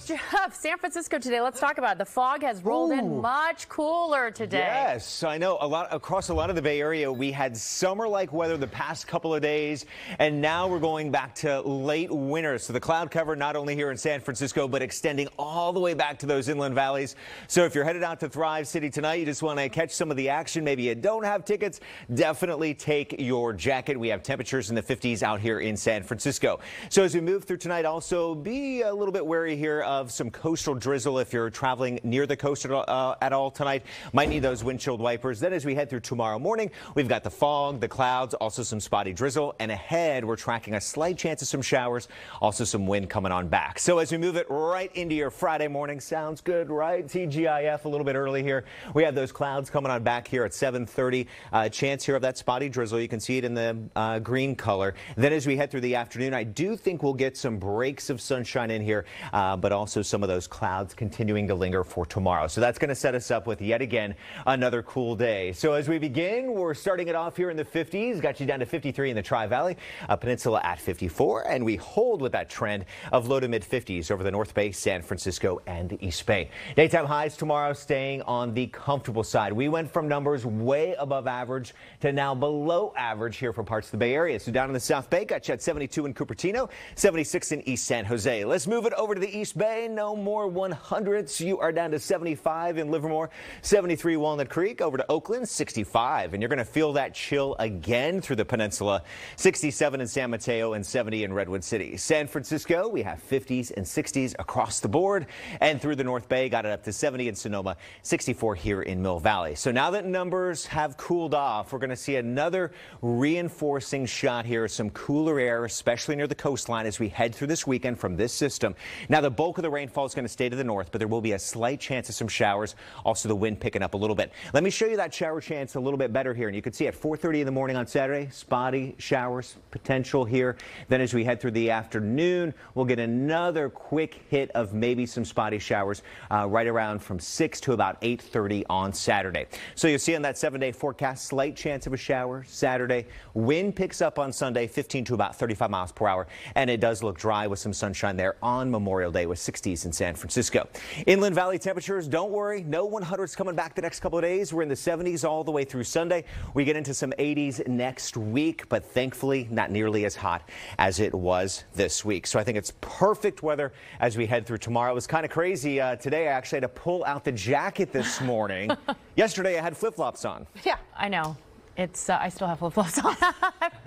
Jeff, San Francisco today. Let's talk about it. The fog has rolled Ooh. in much cooler today. Yes, I know. A lot across a lot of the Bay Area, we had summer-like weather the past couple of days, and now we're going back to late winter. So the cloud cover not only here in San Francisco, but extending all the way back to those inland valleys. So if you're headed out to Thrive City tonight, you just want to catch some of the action. Maybe you don't have tickets. Definitely take your jacket. We have temperatures in the 50s out here in San Francisco. So as we move through tonight, also be a little bit wary here of some coastal drizzle if you're traveling near the coast at all, uh, at all tonight. Might need those windshield wipers. Then as we head through tomorrow morning, we've got the fog, the clouds, also some spotty drizzle. And ahead, we're tracking a slight chance of some showers, also some wind coming on back. So as we move it right into your Friday morning, sounds good, right? TGIF a little bit early here. We have those clouds coming on back here at 730. Uh, chance here of that spotty drizzle. You can see it in the uh, green color. Then as we head through the afternoon, I do think we'll get some breaks of sunshine in here, uh, but also some of those clouds continuing to linger for tomorrow. So that's going to set us up with yet again another cool day. So as we begin, we're starting it off here in the 50s. Got you down to 53 in the Tri Valley, a Peninsula at 54, and we hold with that trend of low to mid 50s over the North Bay, San Francisco, and the East Bay. Daytime highs tomorrow staying on the comfortable side. We went from numbers way above average to now below average here for parts of the Bay Area. So down in the South Bay, got you at 72 in Cupertino, 76 in East San Jose. Let's move it over to the East Bay. No more 100s. You are down to 75 in Livermore, 73 Walnut Creek, over to Oakland, 65. And you're going to feel that chill again through the peninsula, 67 in San Mateo and 70 in Redwood City. San Francisco, we have 50s and 60s across the board. And through the North Bay, got it up to 70 in Sonoma, 64 here in Mill Valley. So now that numbers have cooled off, we're going to see another reinforcing shot here, some cooler air, especially near the coastline as we head through this weekend from this system. Now, the bulk of the rainfall is going to stay to the north, but there will be a slight chance of some showers. Also, the wind picking up a little bit. Let me show you that shower chance a little bit better here. And you can see at 4.30 in the morning on Saturday, spotty showers potential here. Then as we head through the afternoon, we'll get another quick hit of maybe some spotty showers uh, right around from 6 to about 8.30 on Saturday. So you'll see on that seven-day forecast, slight chance of a shower Saturday. Wind picks up on Sunday, 15 to about 35 miles per hour. And it does look dry with some sunshine there on Memorial Day with 60s in San Francisco. Inland Valley temperatures, don't worry, no 100s coming back the next couple of days. We're in the 70s all the way through Sunday. We get into some 80s next week, but thankfully not nearly as hot as it was this week. So I think it's perfect weather as we head through tomorrow. It was kind of crazy. Uh, today I actually had to pull out the jacket this morning. Yesterday I had flip-flops on. Yeah, I know. It's uh, I still have flip-flops on.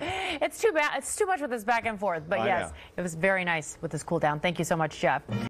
it's too bad. It's too much with this back and forth. But I yes, know. it was very nice with this cool down. Thank you so much, Jeff.